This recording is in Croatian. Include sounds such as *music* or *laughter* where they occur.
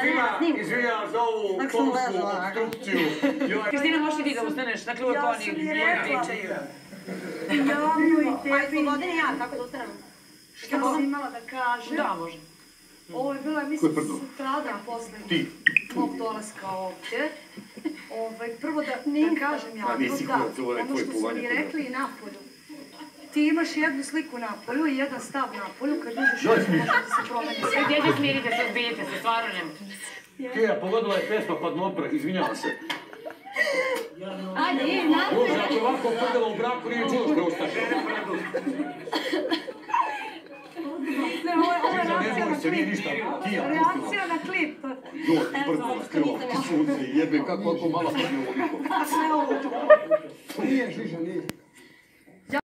Svima izvinjavam za ovu obstrukciju. *laughs* Kristina, možeš i ti da ustaneš, dakle uvek Ja oni pričaju. Javno i Aj, tebi. slobodin i ja, tako da ustanem. Šta sam imala da kažem? Da, može. Ovo je bila, mislim, sutradan posle mog dolaska ovdje. Ovaj, prvo da, da kažem ja, nisi da, ono što su mi rekli i napolju. Ti imaš jednu sliku napolju i jedan stav napolju, kad uđeš da se promeni djeđe smirite se, ozbiljite se, stvarno nemojte. Kija, pogodila je pesma Padmopra, izvinjavam se. Ajde, idem na. Bože, ako je ovako prdela u braku, nije čuo što ustaš. Ne, ovo je, ovo je ne reakcija na klip. ništa. Kija, pustila. Reakcija na klip. Joj, prdela, skrila, ti sunce, jebe, kako ako mala prdela ovoliko. Nije, Žiža, nije.